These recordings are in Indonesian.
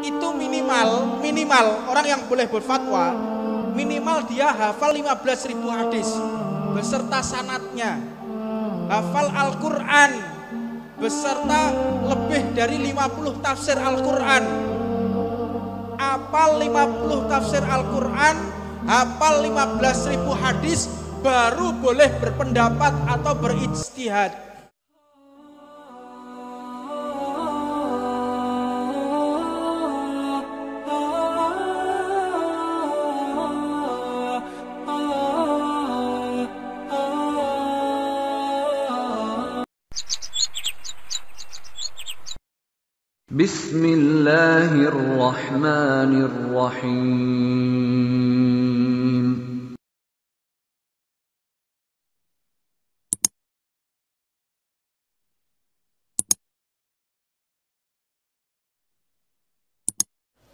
itu minimal minimal orang yang boleh berfatwa minimal dia hafal 15.000 hadis beserta sanatnya hafal Al-Quran beserta lebih dari 50 tafsir Al-Quran. Hafal 50 tafsir Al-Quran hafal 15.000 hadis baru boleh berpendapat atau berijtihad Bismillahirrahmanirrahim.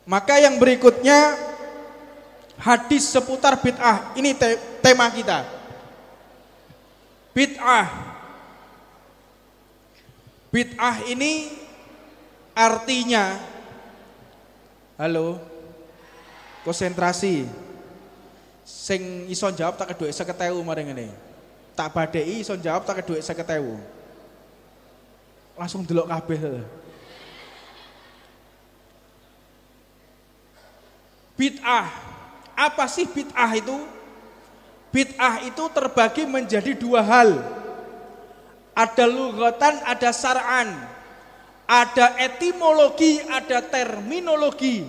Maka yang berikutnya hadis seputar bid'ah. Ini te tema kita. Bid'ah. Bid'ah ini artinya Halo. Konsentrasi. Sing iso jawab tak kedua seketewu maring ini. Tak badai iso jawab tak kedua seketewu. Langsung delok kabeh. Bid'ah. Apa sih bid'ah itu? Bid'ah itu terbagi menjadi dua hal. Ada lugatan, ada sar'an. Ada etimologi, ada terminologi.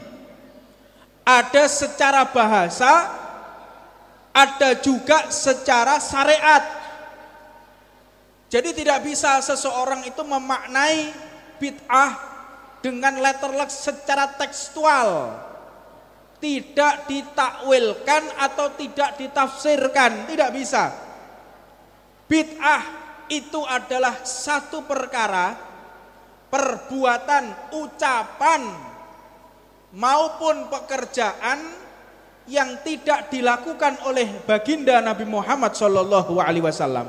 Ada secara bahasa, ada juga secara syariat. Jadi tidak bisa seseorang itu memaknai bid'ah dengan letterlek secara tekstual tidak ditakwilkan atau tidak ditafsirkan, tidak bisa. Bid'ah itu adalah satu perkara, perbuatan, ucapan maupun pekerjaan yang tidak dilakukan oleh baginda Nabi Muhammad Wasallam.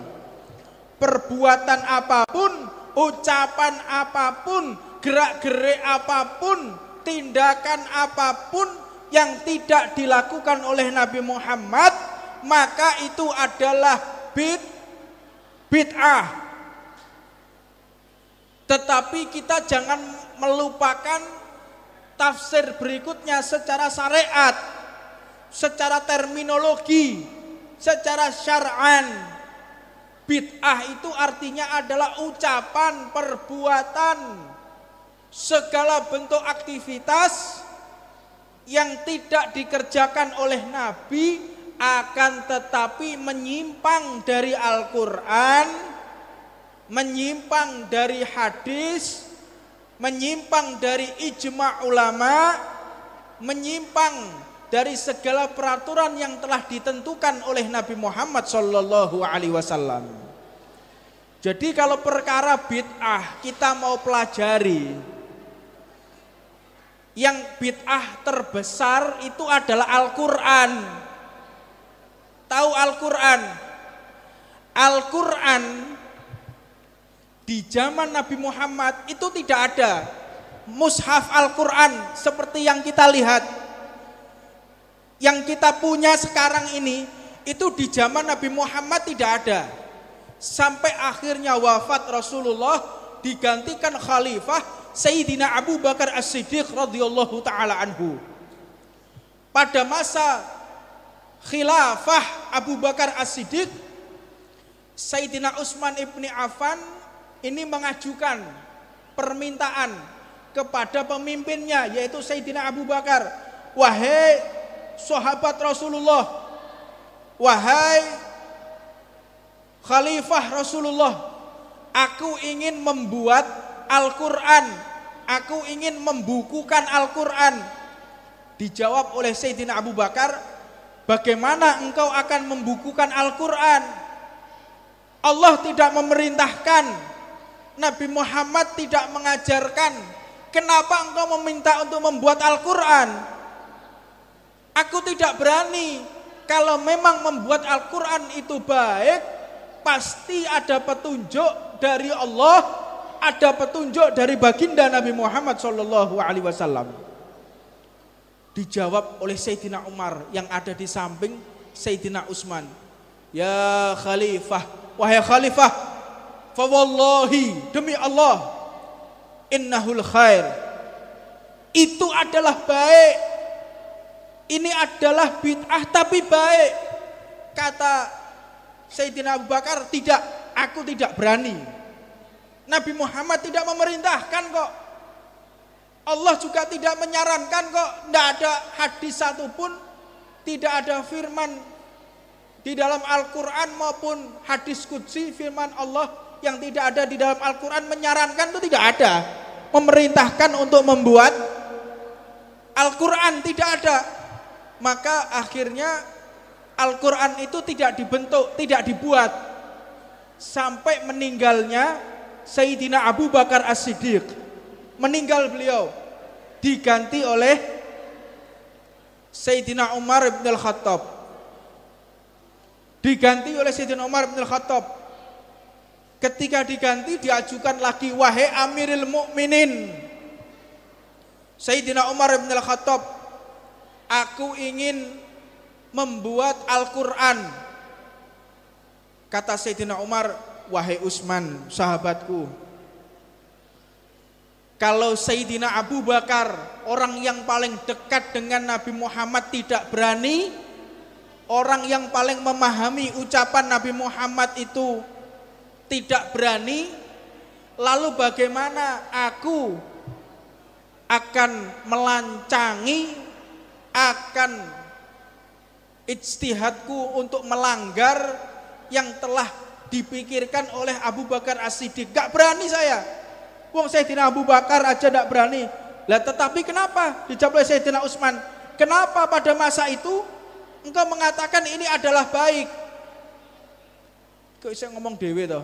Perbuatan apa pun, ucapan apa pun, gerak-gerik apa pun, tindakan apa pun yang tidak dilakukan oleh Nabi Muhammad maka itu adalah bid bid'ah tetapi kita jangan melupakan tafsir berikutnya secara syariat secara terminologi secara syar'an. Bid'ah itu artinya adalah ucapan perbuatan segala bentuk aktivitas yang tidak dikerjakan oleh Nabi akan tetapi menyimpang dari Al-Quran, menyimpang dari hadis, menyimpang dari ijma ulama, menyimpang dari segala peraturan yang telah ditentukan oleh Nabi Muhammad Shallallahu Alaihi Wasallam. Jadi kalau perkara bid'ah kita mau pelajari, yang bid'ah terbesar itu adalah Al-Quran. Tahu Al-Quran? Al-Quran di zaman Nabi Muhammad itu tidak ada mushaf Al-Quran seperti yang kita lihat. Yang kita punya sekarang ini itu di zaman Nabi Muhammad tidak ada. Sampai akhirnya wafat Rasulullah digantikan khalifah Sayyidina Abu Bakar As-Siddiq radhiyallahu taala anhu. Pada masa khilafah Abu Bakar As-Siddiq, Sayyidina Utsman ibni Affan ini mengajukan permintaan kepada pemimpinnya yaitu Sayyidina Abu Bakar, wahai sahabat Rasulullah, wahai khalifah Rasulullah, aku ingin membuat Al-Quran aku ingin membukukan Al-Quran. Dijawab oleh Sayyidina Abu Bakar, bagaimana engkau akan membukukan Al-Quran? Allah tidak memerintahkan, Nabi Muhammad tidak mengajarkan, kenapa engkau meminta untuk membuat Al-Quran? Aku tidak berani, kalau memang membuat Al-Quran itu baik, pasti ada petunjuk dari Allah ada petunjuk dari baginda Nabi Muhammad Shallallahu Alaihi Wasallam. dijawab oleh Sayyidina Umar yang ada di samping Sayyidina Utsman. Ya khalifah, wahai khalifah, fa wallahi demi Allah innahul khair. Itu adalah baik. Ini adalah bid'ah tapi baik. Kata Sayyidina Abu Bakar, tidak, aku tidak berani. Nabi Muhammad tidak memerintahkan kok. Allah juga tidak menyarankan kok. Tidak ada hadis satupun, tidak ada firman di dalam Al-Quran maupun hadis kudsi firman Allah yang tidak ada di dalam Al-Quran menyarankan itu tidak ada. Memerintahkan untuk membuat Al-Quran tidak ada. Maka akhirnya Al-Quran itu tidak dibentuk, tidak dibuat. Sampai meninggalnya Sayyidina Abu Bakar As-Siddiq. Meninggal beliau. Diganti oleh Sayyidina Umar bin Al-Khattab. Diganti oleh Sayyidina Umar bin Al-Khattab. Ketika diganti diajukan lagi wahai Amiril Mukminin. Sayyidina Umar bin Al-Khattab, aku ingin membuat Al-Quran. Kata Sayyidina Umar, wahai Utsman, sahabatku. Kalau Sayyidina Abu Bakar, orang yang paling dekat dengan Nabi Muhammad tidak berani, orang yang paling memahami ucapan Nabi Muhammad itu tidak berani, lalu bagaimana aku akan melancangi, akan ijtihadku untuk melanggar yang telah dipikirkan oleh Abu Bakar As-Siddiq. Gak berani saya. Wong Sayyidina Abu Bakar aja gak berani. Lah tetapi kenapa? Dijawab oleh Sayyidina Utsman. Kenapa pada masa itu engkau mengatakan ini adalah baik? Kok bisa ngomong dewe toh?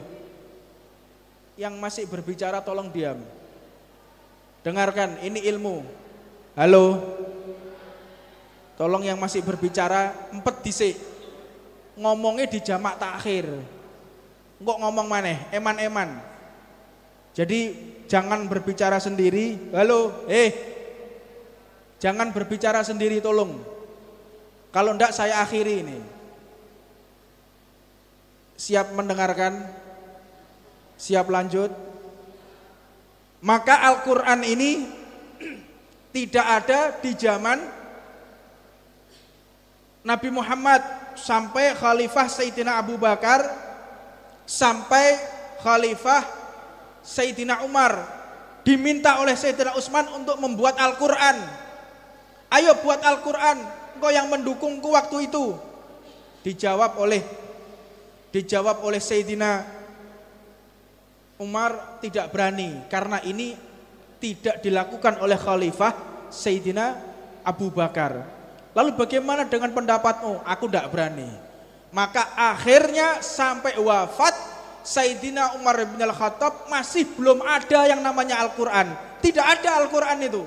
Yang masih berbicara tolong diam. Dengarkan, ini ilmu. Halo. Tolong yang masih berbicara empet dhisik. Ngomongnya di jamak takhir. Kok ngomong mana? Eman-eman. Jadi jangan berbicara sendiri. Halo, eh. Jangan berbicara sendiri tolong. Kalau ndak saya akhiri ini. Siap mendengarkan? Siap lanjut? Maka Al-Qur'an ini tidak ada di zaman Nabi Muhammad sampai Khalifah Sayyidina Abu Bakar sampai Khalifah Sayyidina Umar diminta oleh Sayyidina Utsman untuk membuat Al-Qur'an. Ayo buat Al-Qur'an, engkau yang mendukungku waktu itu. Dijawab oleh dijawab oleh Sayyidina Umar tidak berani karena ini tidak dilakukan oleh Khalifah Sayyidina Abu Bakar. Lalu bagaimana dengan pendapatmu? Aku tidak berani. Maka akhirnya sampai wafat Sayyidina Umar bin Al-Khattab masih belum ada yang namanya Al-Quran. Tidak ada Al-Quran itu.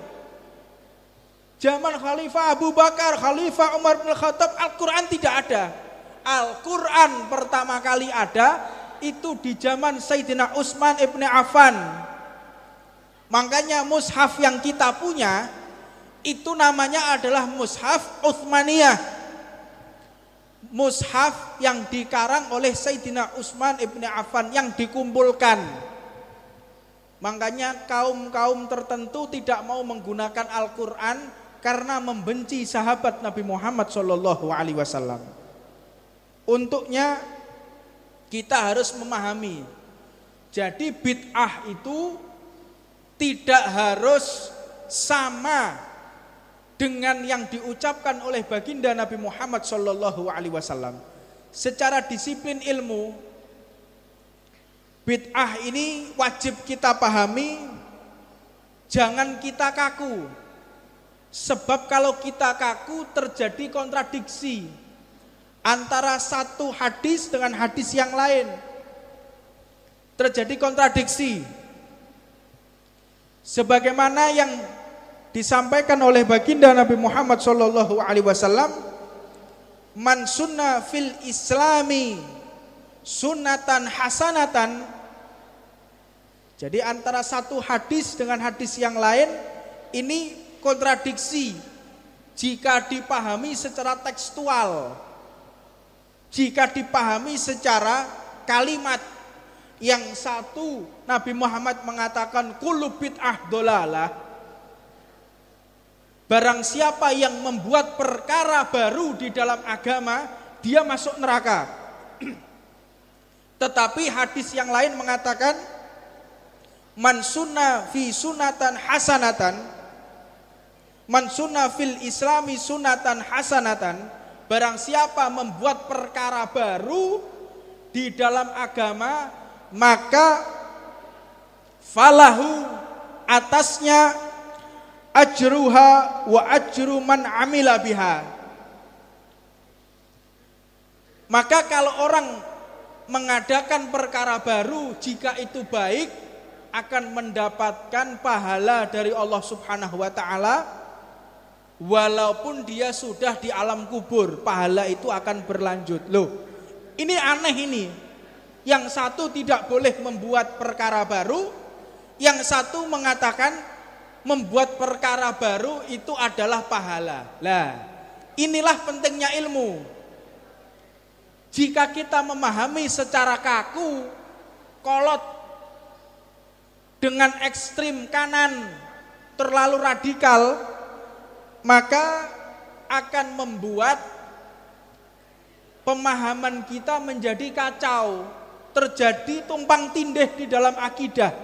Zaman Khalifah Abu Bakar, Khalifah Umar bin Al-Khattab, Al-Quran tidak ada. Al-Quran pertama kali ada itu di zaman Sayyidina Utsman ibn Affan. Makanya mushaf yang kita punya itu namanya adalah mushaf Utsmaniyah. Mushaf yang dikarang oleh Sayyidina Utsman ibn Affan yang dikumpulkan. Makanya kaum-kaum tertentu tidak mau menggunakan Al-Quran karena membenci sahabat Nabi Muhammad Shallallahu Alaihi Wasallam. Untuknya kita harus memahami. Jadi bid'ah itu tidak harus sama dengan yang diucapkan oleh baginda Nabi Muhammad Shallallahu Alaihi Wasallam. Secara disiplin ilmu, bid'ah ini wajib kita pahami, jangan kita kaku. Sebab kalau kita kaku terjadi kontradiksi antara satu hadis dengan hadis yang lain. Terjadi kontradiksi. Sebagaimana yang disampaikan oleh baginda Nabi Muhammad sallallahu alaihi wasallam man sunna fil islami sunatan hasanatan jadi antara satu hadis dengan hadis yang lain ini kontradiksi jika dipahami secara tekstual jika dipahami secara kalimat yang satu Nabi Muhammad mengatakan kullu bid'ah dolalah Barang siapa yang membuat perkara baru di dalam agama dia masuk neraka. Tetapi hadis yang lain mengatakan man sunna fi sunatan hasanatan man sunna fil islami sunatan hasanatan Barang siapa membuat perkara baru di dalam agama, maka falahu atasnya ajruha wa ajru man amila biha. Maka kalau orang mengadakan perkara baru jika itu baik akan mendapatkan pahala dari Allah Subhanahu wa taala walaupun dia sudah di alam kubur, pahala itu akan berlanjut. Loh, ini aneh ini. Yang satu tidak boleh membuat perkara baru, yang satu mengatakan membuat perkara baru itu adalah pahala. Lah, inilah pentingnya ilmu. Jika kita memahami secara kaku, kolot dengan ekstrim kanan terlalu radikal, maka akan membuat pemahaman kita menjadi kacau, terjadi tumpang tindih di dalam akidah,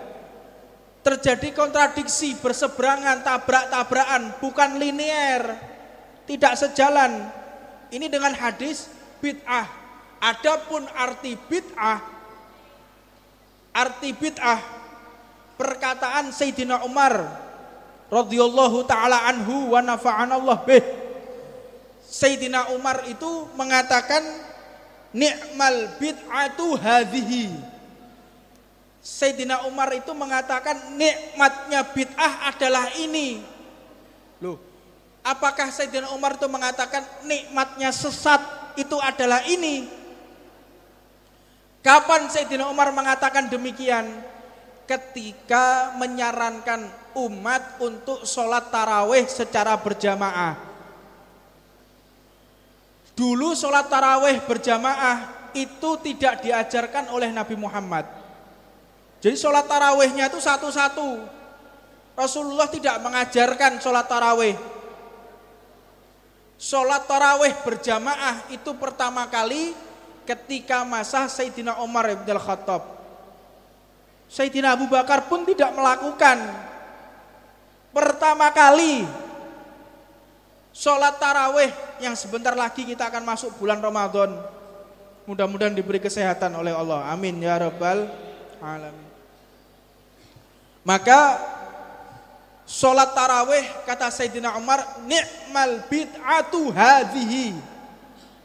terjadi kontradiksi, berseberangan, tabrak-tabrakan, bukan linear, tidak sejalan. Ini dengan hadis bid'ah. Adapun arti bid'ah, arti bid'ah, perkataan Sayyidina Umar radhiyallahu taala anhu wa nafa'anallah bih. Sayyidina Umar itu mengatakan ni'mal bid'atu hadhihi. Sayyidina Umar itu mengatakan nikmatnya bid'ah adalah ini. Loh, apakah Sayyidina Umar itu mengatakan nikmatnya sesat itu adalah ini? Kapan Sayyidina Umar mengatakan demikian? Ketika menyarankan umat untuk sholat taraweh secara berjamaah. Dulu sholat taraweh berjamaah itu tidak diajarkan oleh Nabi Muhammad. Jadi sholat tarawehnya itu satu-satu. Rasulullah tidak mengajarkan sholat taraweh. Sholat taraweh berjamaah itu pertama kali ketika masa Sayyidina Umar bin Khattab. Sayyidina Abu Bakar pun tidak melakukan pertama kali sholat taraweh yang sebentar lagi kita akan masuk bulan Ramadan. Mudah-mudahan diberi kesehatan oleh Allah. Amin ya rabbal alamin. Maka sholat taraweh kata Sayyidina Umar nikmal bid'atu hadhihi.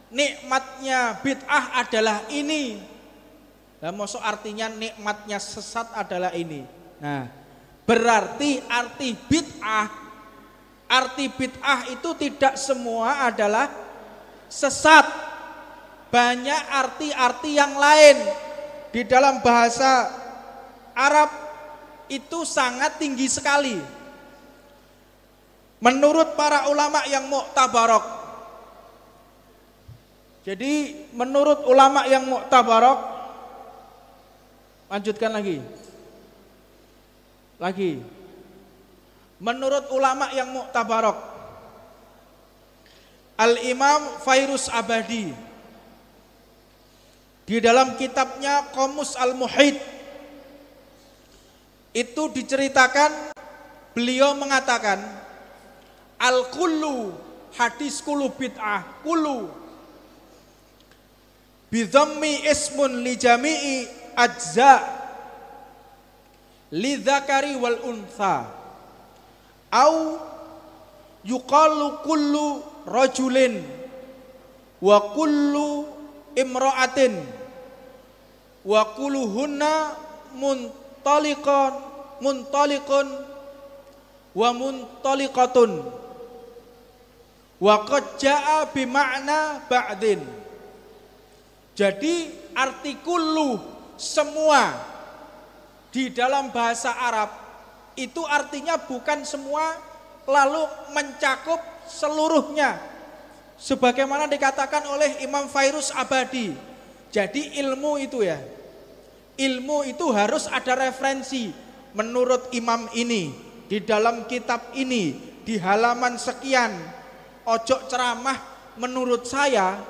Nikmatnya bid'ah adalah ini. Dan maksud artinya nikmatnya sesat adalah ini. Nah, Berarti arti bid'ah arti bid'ah itu tidak semua adalah sesat. Banyak arti-arti yang lain di dalam bahasa Arab itu sangat tinggi sekali. Menurut para ulama yang muktabarok. Jadi menurut ulama yang muktabarok lanjutkan lagi. Lagi. Menurut ulama yang muktabarok Al-Imam Fairus Abadi di dalam kitabnya Komus Al-Muhid itu diceritakan beliau mengatakan al-kullu hadis kulu bid'ah kulu bidhammi ismun li jami'i ajza' lidzakari wal untha. Au yuqalu kullu rajulin wa kullu imra'atin wa kulluhunna muntaliqan muntaliqun wa muntaliqatun. Wa qad jaa bi ma'na ba'din. Jadi arti kullu semua di dalam bahasa Arab itu artinya bukan semua lalu mencakup seluruhnya sebagaimana dikatakan oleh Imam Fairus Abadi. Jadi ilmu itu ya. Ilmu itu harus ada referensi menurut imam ini di dalam kitab ini di halaman sekian ojo ceramah menurut saya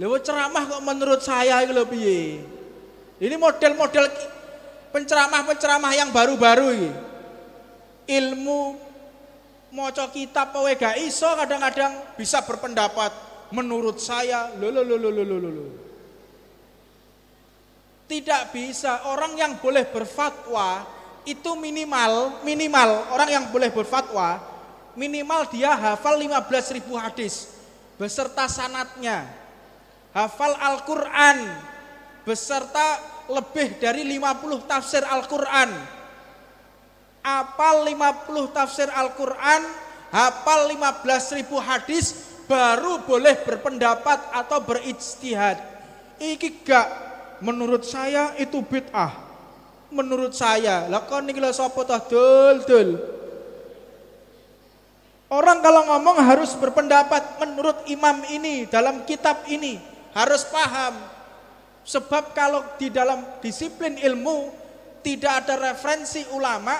lewat ceramah kok menurut saya lebih ini model-model penceramah-penceramah yang baru-baru ini. Ilmu moco kitab pawe gak iso kadang-kadang bisa berpendapat menurut saya lo lo lo lo lo lo lo tidak bisa. Orang yang boleh berfatwa itu minimal minimal orang yang boleh berfatwa minimal dia hafal 15 ribu hadis beserta sanatnya. Hafal Al-Quran beserta lebih dari 50 tafsir Al-Quran apal 50 tafsir Al-Quran, hafal 15 ribu hadis, baru boleh berpendapat atau berijtihad. Iki gak menurut saya itu bid'ah. Menurut saya, lah kon niki dul dul. Orang kalau ngomong harus berpendapat menurut imam ini dalam kitab ini harus paham. Sebab kalau di dalam disiplin ilmu tidak ada referensi ulama,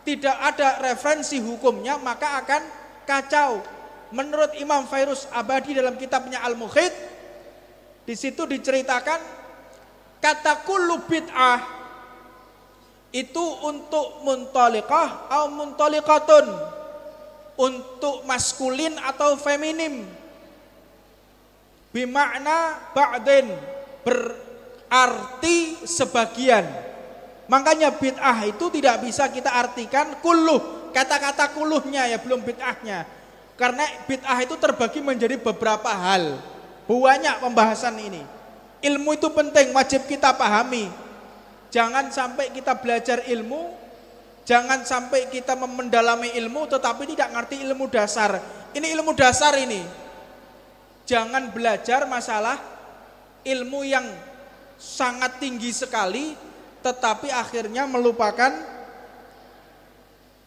tidak ada referensi hukumnya maka akan kacau. Menurut Imam Fairus Abadi dalam kitabnya Al-Mukhid di situ diceritakan kata kullu bid'ah itu untuk muntalikah atau muntalikatun untuk maskulin atau feminim bimakna ba'din berarti sebagian Makanya bid'ah itu tidak bisa kita artikan kuluh. Kata-kata kuluhnya ya belum bid'ahnya. Karena bid'ah itu terbagi menjadi beberapa hal. Banyak pembahasan ini. Ilmu itu penting, wajib kita pahami. Jangan sampai kita belajar ilmu, jangan sampai kita mendalami ilmu tetapi tidak ngerti ilmu dasar. Ini ilmu dasar ini. Jangan belajar masalah ilmu yang sangat tinggi sekali tetapi akhirnya melupakan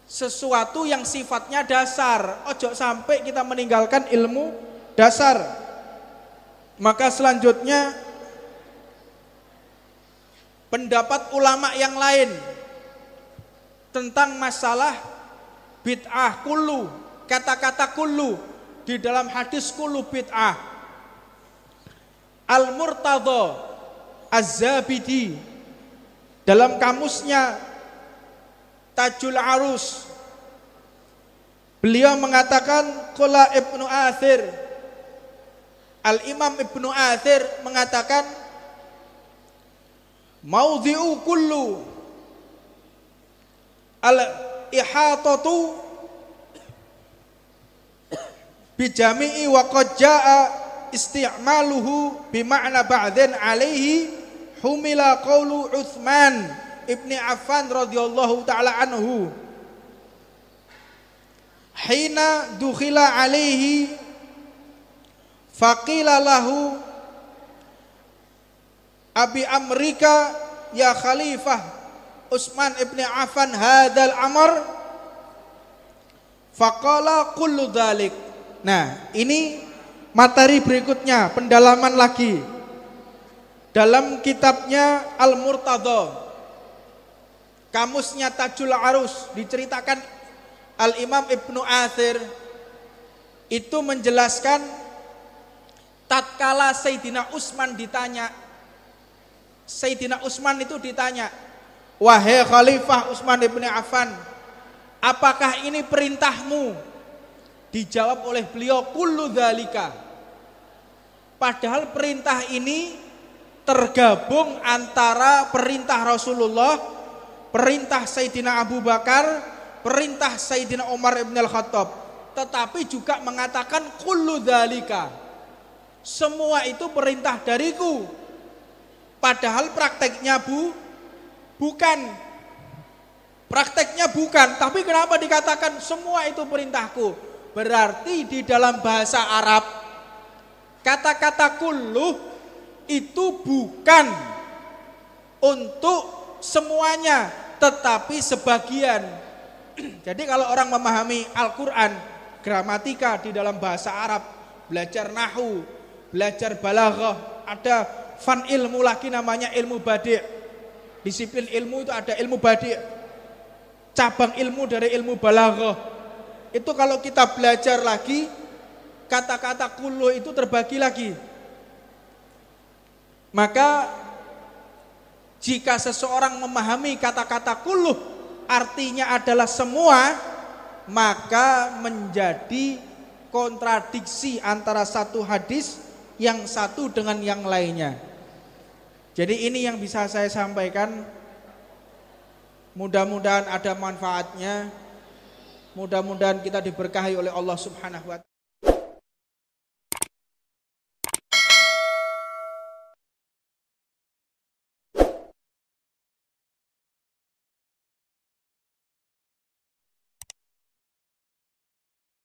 sesuatu yang sifatnya dasar. Ojo sampai kita meninggalkan ilmu dasar. Maka selanjutnya pendapat ulama yang lain tentang masalah bid'ah kulu, kata-kata kulu di dalam hadis kulu bid'ah. Al-Murtadha Az-Zabidi. Dalam kamusnya Tajul Arus. Beliau mengatakan Kula Ibnu Athir. Al-Imam Ibnu Athir mengatakan Maudhi'u kullu. Al-ihatatu Bijami'i wa qad ja'a isti'maluhu ba'dhin alaihi humila qawlu Uthman ibni Affan radhiyallahu taala anhu. Hina dukhila alaihi faqila lahu abi amrika ya khalifah Utsman ibni Affan hadal amr? Faqala kullu dhalik. Nah ini materi berikutnya pendalaman lagi dalam kitabnya Al-Murtadha kamusnya Tajul Arus diceritakan Al-Imam Ibnu Athir itu menjelaskan tatkala Sayyidina Utsman ditanya Sayyidina Utsman itu ditanya wahai Khalifah Utsman ibn Affan apakah ini perintahmu? Dijawab oleh beliau kullu dzalika. Padahal perintah ini tergabung antara perintah Rasulullah, perintah Sayyidina Abu Bakar, perintah Sayyidina Umar ibn al-Khattab. Tetapi juga mengatakan kullu dzalika. Semua itu perintah dariku. Padahal prakteknya Bu bukan. Prakteknya bukan, tapi kenapa dikatakan semua itu perintahku? Berarti di dalam bahasa Arab kata-kata kullu itu bukan untuk semuanya, tetapi sebagian. Jadi kalau orang memahami Al-Qur'an, gramatika di dalam bahasa Arab, belajar nahu, belajar balaghah, ada fan ilmu lagi namanya ilmu badi'. Disiplin ilmu itu ada ilmu badi'. Cabang ilmu dari ilmu balaghah. Itu kalau kita belajar lagi kata-kata kullu itu terbagi lagi. Maka jika seseorang memahami kata-kata kulluh artinya adalah semua, maka menjadi kontradiksi antara satu hadis yang satu dengan yang lainnya. Jadi ini yang bisa saya sampaikan. Mudah-mudahan ada manfaatnya. Mudah-mudahan kita diberkahi oleh Allah Subhanahu wa taala.